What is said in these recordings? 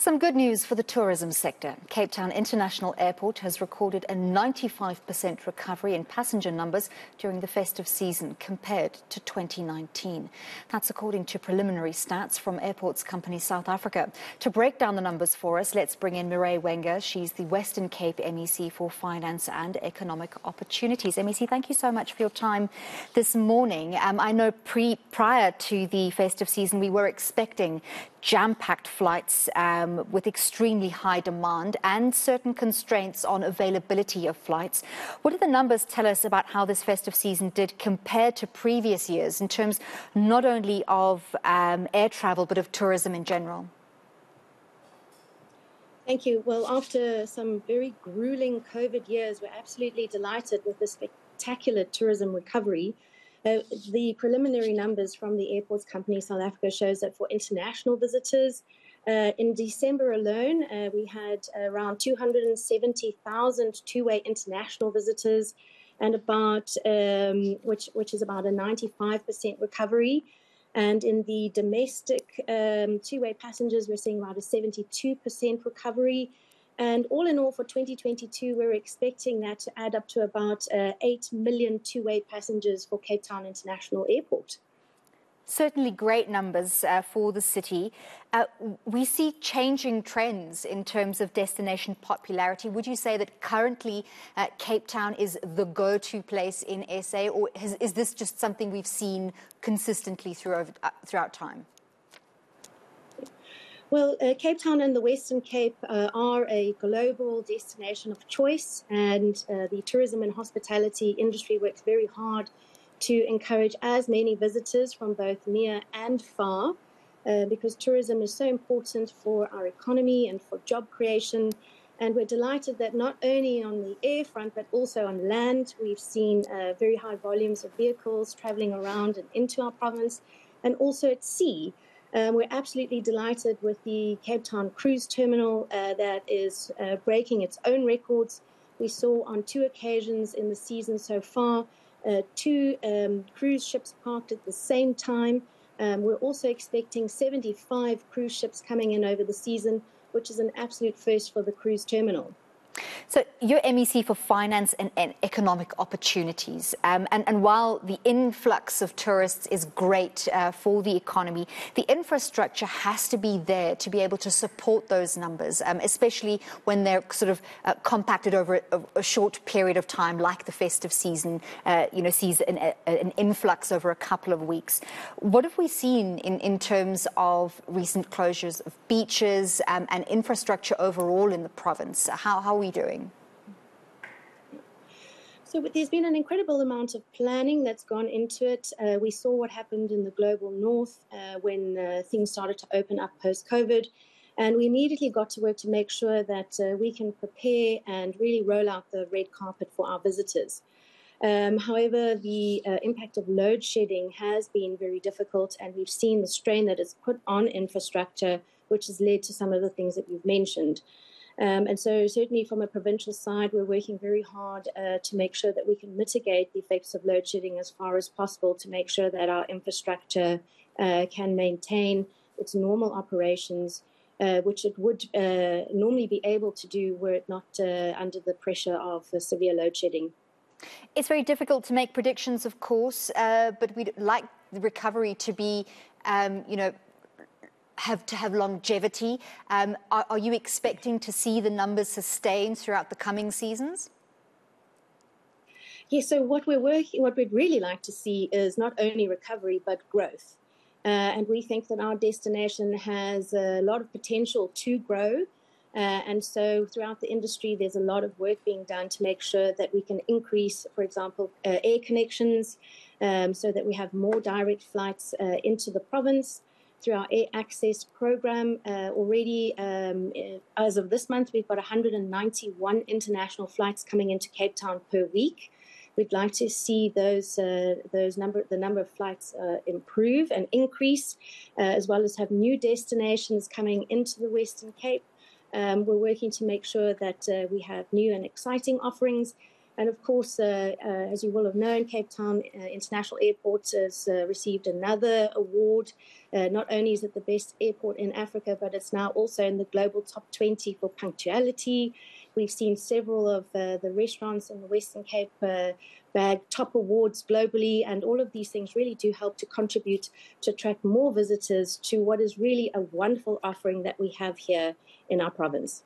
Some good news for the tourism sector. Cape Town International Airport has recorded a 95% recovery in passenger numbers during the festive season compared to 2019. That's according to preliminary stats from Airports Company South Africa. To break down the numbers for us, let's bring in Mireille Wenger. She's the Western Cape MEC for Finance and Economic Opportunities. MEC, thank you so much for your time this morning. Um, I know pre prior to the festive season, we were expecting jam-packed flights um, with extremely high demand and certain constraints on availability of flights. What do the numbers tell us about how this festive season did compared to previous years in terms not only of um, air travel but of tourism in general? Thank you. Well, after some very grueling COVID years, we're absolutely delighted with the spectacular tourism recovery uh, the preliminary numbers from the Airports Company South Africa shows that for international visitors, uh, in December alone, uh, we had around 270,000 two-way international visitors, and about um, which which is about a 95% recovery. And in the domestic um, two-way passengers, we're seeing about a 72% recovery. And all in all, for 2022, we're expecting that to add up to about uh, 8 million two way passengers for Cape Town International Airport. Certainly great numbers uh, for the city. Uh, we see changing trends in terms of destination popularity. Would you say that currently uh, Cape Town is the go to place in SA, or is, is, this just something we've seen consistently through, uh, throughout time? Well, uh, Cape Town and the Western Cape uh, are a global destination of choice, and uh, the tourism and hospitality industry works very hard to encourage as many visitors from both near and far, uh, because tourism is so important for our economy and for job creation. And we're delighted that not only on the air front, but also on land, we've seen uh, very high volumes of vehicles traveling around and into our province, and also at sea. Um, we're absolutely delighted with the Cape Town cruise terminal uh, that is uh, breaking its own records. We saw on two occasions in the season so far uh, two um, cruise ships parked at the same time. Um, we're also expecting 75 cruise ships coming in over the season, which is an absolute first for the cruise terminal. So you're MEC for Finance and, and Economic Opportunities. Um, and, and, while the influx of tourists is great uh, for the economy, the infrastructure has to be there to be able to support those numbers, um, especially when they're sort of uh, compacted over a, a, short period of time, like the festive season, uh, you know, sees an, a, an, influx over a couple of weeks. What have we seen in, in terms of recent closures of beaches um, and infrastructure overall in the province? How, how are we doing? So there's been an incredible amount of planning that's gone into it. Uh, we saw what happened in the global north uh, when uh, things started to open up post COVID. And we immediately got to work to make sure that uh, we can prepare and really roll out the red carpet for our visitors. Um, however, the uh, impact of load shedding has been very difficult, and we've seen the strain that it's put on infrastructure, which has led to some of the things that you've mentioned. Um, and so, certainly from a provincial side, we're working very hard uh, to make sure that we can mitigate the effects of load shedding as far as possible to make sure that our infrastructure uh, can maintain its normal operations, uh, which it would uh, normally be able to do were it not uh, under the pressure of severe load shedding. It's very difficult to make predictions, of course, uh, but we'd like the recovery to be, um, you know, have to have longevity. Um, are, are, you expecting to see the numbers sustained throughout the coming seasons? Yeah, so what we're working, what we'd really like to see is not only recovery but growth, uh, and we think that our destination has a lot of potential to grow. Uh, and so, throughout the industry, there's a lot of work being done to make sure that we can increase, for example, uh, air connections, um, so that we have more direct flights uh, into the province through our Air Access program. Uh, already, um, uh, as of this month, we've got 191 international flights coming into Cape Town per week. We'd like to see those uh, those number the number of flights uh, improve and increase, uh, as well as have new destinations coming into the Western Cape. Um, we're working to make sure that uh, we have new and exciting offerings And of course, uh, uh, as you will have known, Cape Town uh, International Airport has uh, received another award. Uh, not only is it the best airport in Africa, but it's now also in the global top 20 for punctuality. We've seen several of uh, the restaurants in the Western Cape bag top awards globally, and all of these things really do help to contribute to attract more visitors to what is really a wonderful offering that we have here in our province.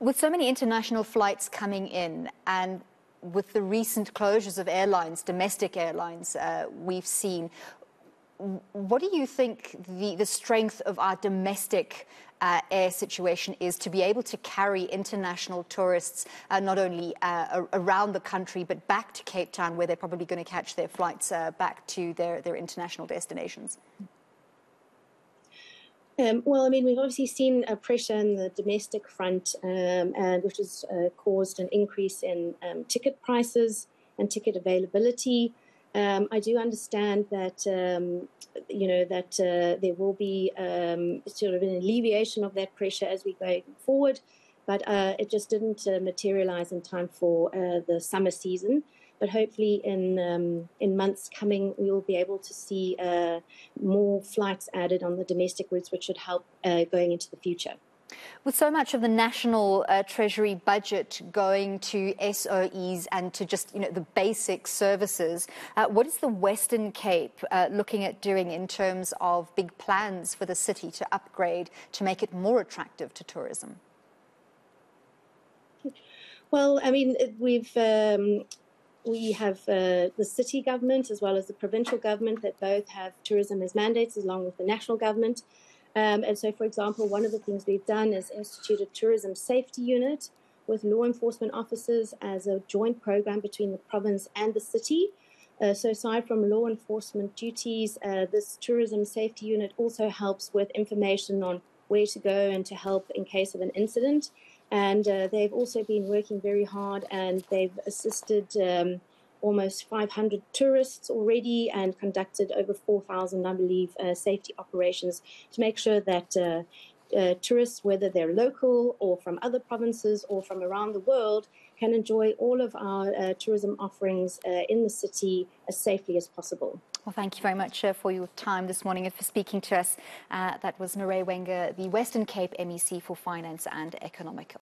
With so many international flights coming in and with the recent closures of airlines, domestic airlines, uh, we've seen. What do you think the, the strength of our domestic uh, air situation is to be able to carry international tourists uh, not only uh, around the country but back to Cape Town, where they're probably going to catch their flights uh, back to their, their international destinations? Um, well, I mean, we've obviously seen a pressure in the domestic front, um, and which has uh, caused an increase in um, ticket prices and ticket availability. Um, I do understand that um, you know that uh, there will be um, sort of an alleviation of that pressure as we go forward, but uh, it just didn't uh, materialize in time for uh, the summer season but hopefully in um, in months coming we will be able to see uh, more flights added on the domestic routes, which should help uh, going into the future. With so much of the national uh, treasury budget going to SOEs and to just you know the basic services, uh, what is the Western Cape uh, looking at doing in terms of big plans for the city to upgrade to make it more attractive to tourism? Well, I mean, we've um, we have uh, the city government as well as the provincial government that both have tourism as mandates along with the national government. Um, and so, for example, one of the things we've done is institute a tourism safety unit with law enforcement officers as a joint program between the province and the city. Uh, so, aside from law enforcement duties, uh, this tourism safety unit also helps with information on where to go and to help in case of an incident. And uh, they've also been working very hard and they've assisted um, almost 500 tourists already and conducted over 4,000, I believe, uh, safety operations to make sure that uh, uh, tourists, whether they're local or from other provinces or from around the world, can enjoy all of our uh, tourism offerings uh, in the city as safely as possible. Well, thank you very much uh, for your time this morning and for speaking to us. Uh, that was Mireille Wenger, the Western Cape MEC for Finance and Economic